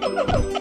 Ha ha ha!